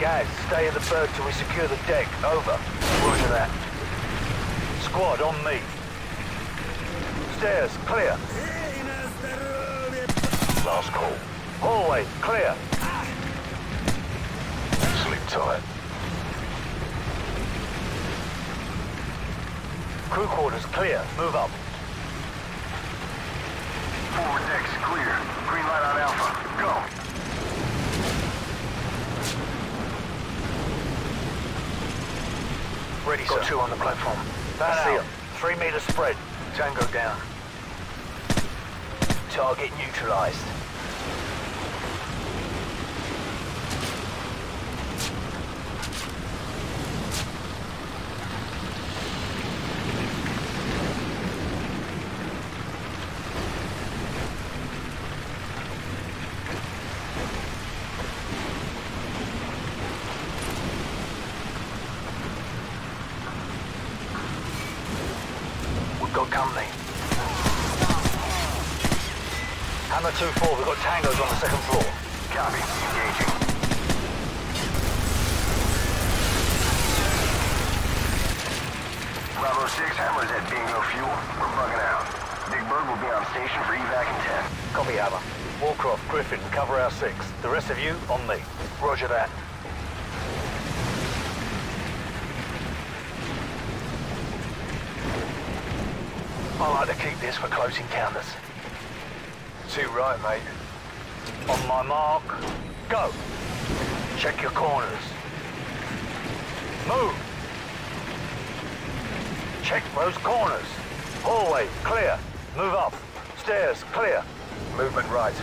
Guys, stay in the bird till we secure the deck. Over. Roger that. Squad, on me. Stairs, clear. Last call. Hallway, clear. Sleep tight. Crew quarters, clear. Move up. Forward deck's clear. Green light on Alpha. Go. Ready, Got two on the platform. I see 'em. Three meter spread. Tango down. Target neutralized. We've got company. Hammer 2-4, we've got tangos on the second floor. Copy. Engaging. Bravo 6, Hammer's at Bingo Fuel. We're bugging out. Big Bird will be on station for evac in 10. Copy, Hammer. Wallcroft, Griffin, cover our six. The rest of you, on me. Roger that. I like to keep this for close encounters. Too right, mate. On my mark, go. Check your corners. Move. Check those corners. Hallway, clear. Move up. Stairs, clear. Movement right.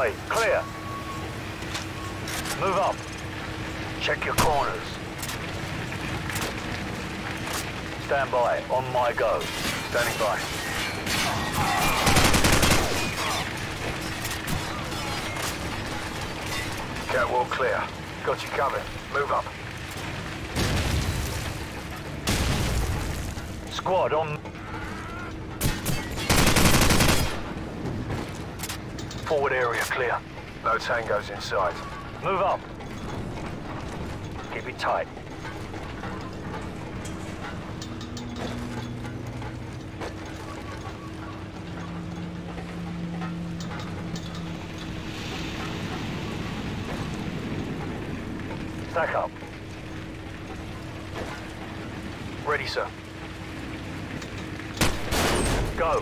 Clear. Move up. Check your corners. Stand by, on my go. Standing by. Catwalk clear. Got you covered. Move up. Squad on... Forward area clear. No tangos inside. Move up. Keep it tight. Stack up. Ready, sir. Go.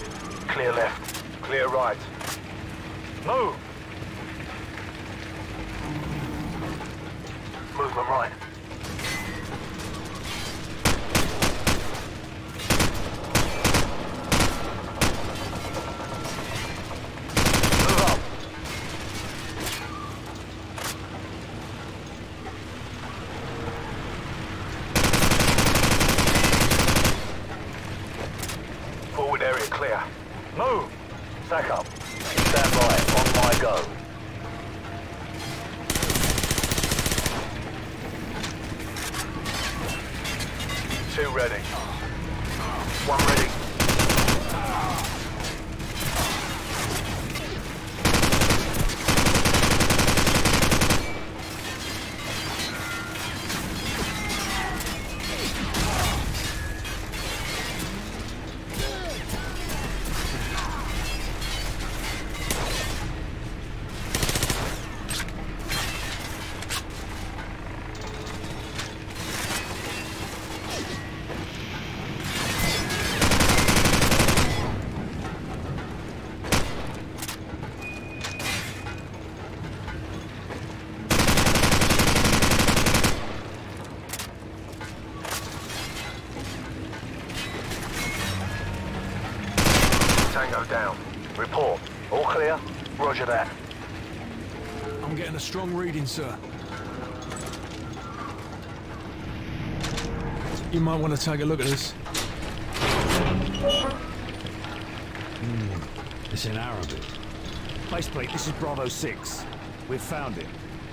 Clear left. Clear right. Move! Movement right. Move up. Forward area clear. Move! Stack up. Stand by. On my go. Two ready. One ready. Report. All clear? Roger that. I'm getting a strong reading, sir. You might want to take a look at this. Mm, it's in Arabic. Baseplate, this is Bravo 6. We've found it.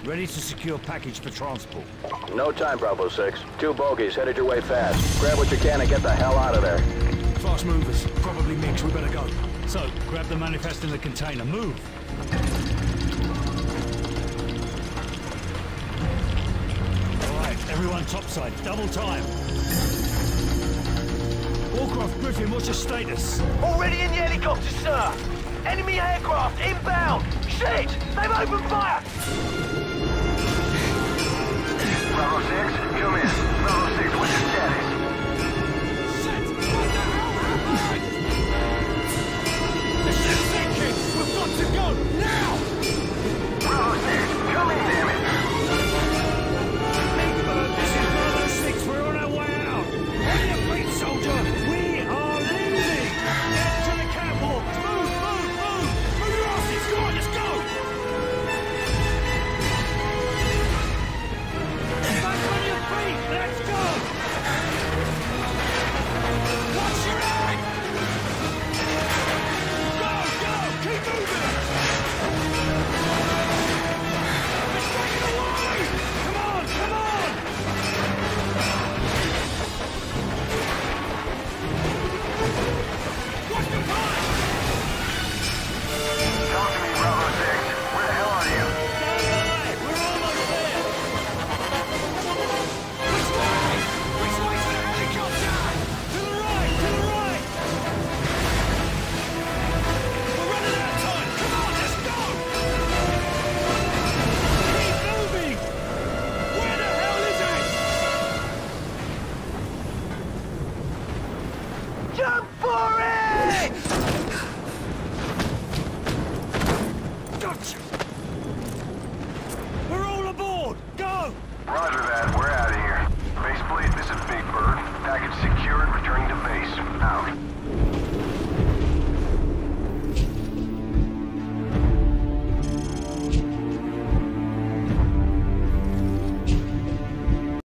Ready to secure package for transport. No time, Bravo 6. Two bogies headed your way fast. Grab what you can and get the hell out of there. Fast movers. Probably MiGs. We better go. Soap, grab the manifest in the container. Move! Alright, everyone topside. Double time. Wallcroft Griffin, what's your status? Already in the helicopter, sir! Enemy aircraft inbound! Shit! They've opened fire! Bravo 6, come in. for